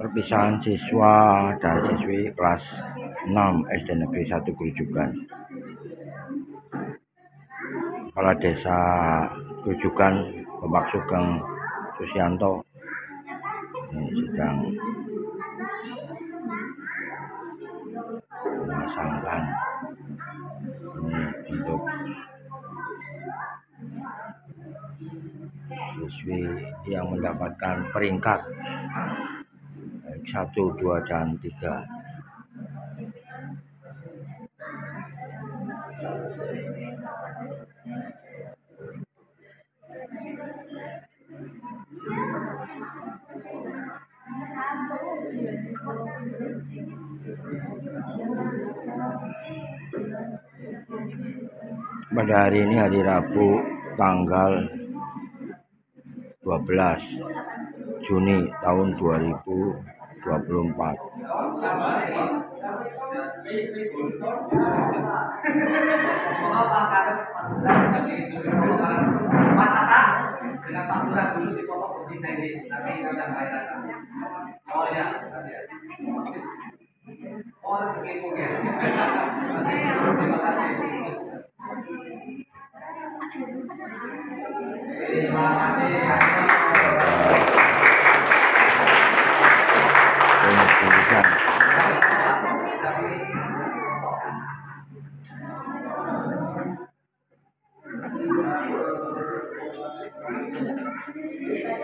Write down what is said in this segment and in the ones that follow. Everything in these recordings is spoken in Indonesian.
perpisahan siswa dan siswi kelas 6 SD Negeri 1 Grujugan Kepala Desa Grujugan Bapak Sugeng Susianto. Ini sedang memasangkan ini untuk siswi yang mendapatkan peringkat satu dua dan tiga. Pada hari ini hari Rabu tanggal 12 Juni tahun 2024 Mas Tata dengan Pak Lurah dulu dipotong begitu ini, tapi udah bayar. Oh ya, oh segitu ya. Terima kasih. Terima kasih.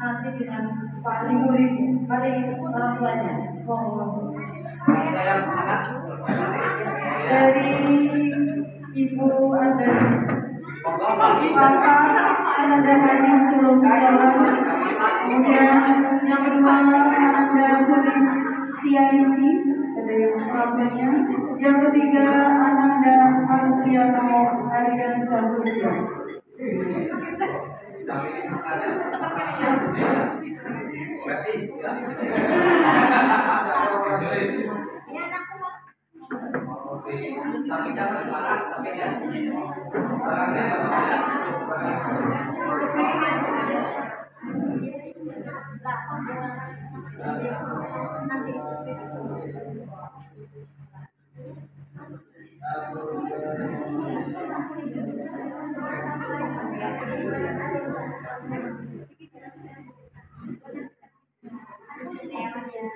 nanti dengan paling murid, paling orang tuanya. Dari ibu ada Bapak Ananda Hadi Sulung kemudian yang kedua Ananda Sulis Sianisi, ada yang orangnya, yang ketiga tapi jangan marah tapi Thank you. Yeah.